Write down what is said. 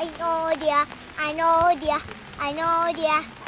I know dear, I know dear, I know dear.